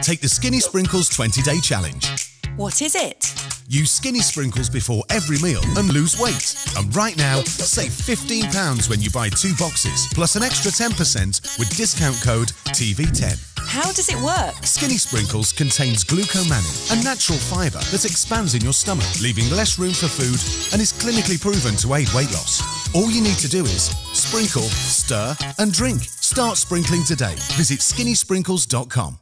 Take the Skinny Sprinkles 20 day challenge. What is it? Use Skinny Sprinkles before every meal and lose weight. And right now, save £15 when you buy two boxes, plus an extra 10% with discount code TV10. How does it work? Skinny Sprinkles contains glucomannan, a natural fibre that expands in your stomach, leaving less room for food and is clinically proven to aid weight loss. All you need to do is sprinkle, stir, and drink. Start sprinkling today. Visit skinnysprinkles.com.